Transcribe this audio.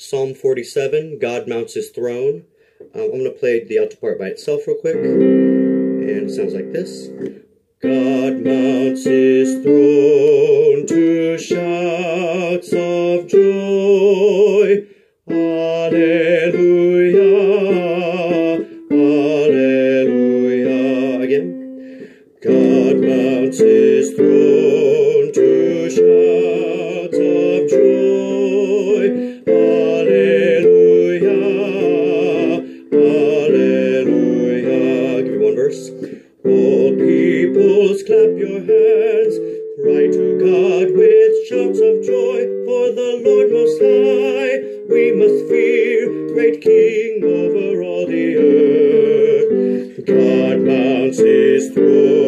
Psalm 47, God mounts his throne. Um, I'm going to play the alto part by itself real quick. And it sounds like this. God mounts his throne to shouts of joy. Alleluia. Alleluia. Again. God mounts his throne Clap your hands, cry to God with shouts of joy, for the Lord Most High we must fear, great King over all the earth. God mounts his throne.